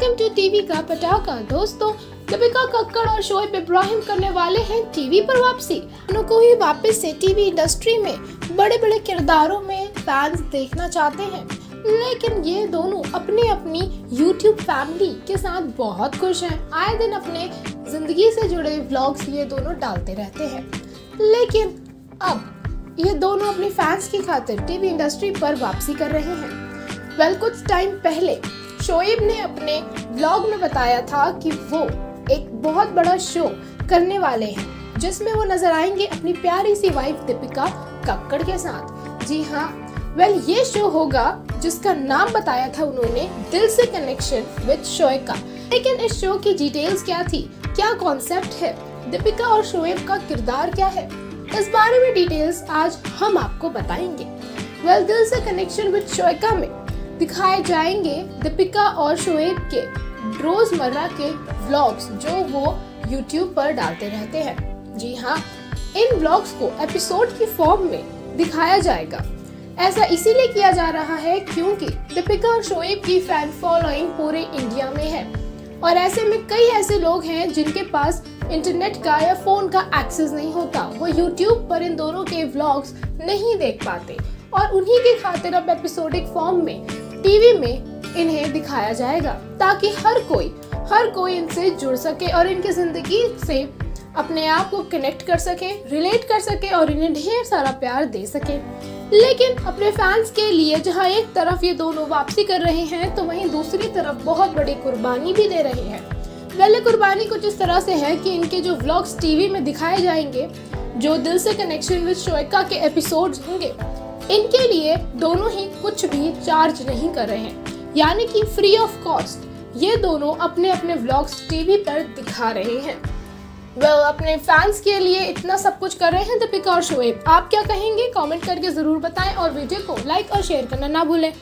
Welcome to TV का पटाखा। दोस्तों, दीपिका कक्कड़ और शोएब इब्राहिम करने वाले हैं टीवी पर वापसी। दोनों को ही वापस से टीवी इंडस्ट्री में बड़े बड़े किरदारों में फैंस देखना चाहते हैं। लेकिन ये दोनों अपनी अपनी YouTube फैमिली के साथ बहुत खुश हैं। आए दिन अपने ज़िंदगी से जुड़े व्लॉग्स ये दोनों डालते रहते हैं। लेकिन अब ये दोनों अपनी फैंस की खातिर टीवी इंडस्ट्री पर वापसी कर रहे हैं। वेल कुछ टाइम पहले शोएब ने अपने ब्लॉग में बताया था कि वो एक बहुत बड़ा शो करने वाले हैं जिसमें वो नज़र आएँगे अपनी प्यारी सी वाइफ दीपिका कक्कड़ के साथ। जी हाँ वेल ये शो होगा जिसका नाम बताया था उन्होंने दिल से कनेक्शन विद शोएका। लेकिन इस शो की डिटेल्स क्या थी? क्या कॉन्सेप्ट है? दीपिका और शोएब का किरदार क्या है? इस बारे में डिटेल्स आज हम आपको बताएँगे। वेल well, दिल से कनेक्शन विद शोएका में दिखाए जाएँगे दीपिका और शोएब के रोज़मर्रा के व्लॉग्स जो वो यूट्यूब पर डालते रहते हैं। जी हाँ इन व्लॉग्स को एपिसोड की फॉर्म में दिखाया जाएगा। ऐसा इसीलिए किया जा रहा है क्योंकि दीपिका और शोएब की फ़ैन फॉलोइंग पूरे इंडिया में है। और ऐसे में कई ऐसे लोग हैं जिनके पास इंटरनेट का या फ़ोन का एक्सेस नहीं होता। वो यूट्यूब पर इन दोनों के व्लॉग्स नहीं देख पाते। और उन्हीं की खातिर अब एपिसोडिक फॉर्म में टीवी में इन्हें दिखाया जाएगा ताकि हर कोई हर कोई इनसे जुड़ सके और इनकी ज़िंदगी से अपने आप को कनेक्ट कर सके रिलेट कर सके और इन्हें ढेर सारा प्यार दे सके। लेकिन अपने फैंस के लिए जहाँ एक तरफ़ ये दोनों वापसी कर रहे हैं तो वहीं दूसरी तरफ़ बहुत बड़ी कुर्बानी भी दे रहे हैं। पहले कुर्बानी कुछ इस तरह से है कि इनके जो व्लॉग्स टीवी में दिखाए जाएँगे, जो दिल से कनेक्शन विद शोएका के एपिसोड्स होंगे इनके लिए दोनों ही कुछ भी चार्ज नहीं कर रहे हैं। यानी कि फ्री ऑफ़ कॉस्ट ये दोनों अपने अपने व्लॉग्स टीवी पर दिखा रहे हैं। वेल well, अपने फैंस के लिए इतना सब कुछ कर रहे हैं दीपिका और शोएब। आप क्या कहेंगे? कमेंट करके ज़रूर बताएँ और वीडियो को लाइक और शेयर करना ना भूलें।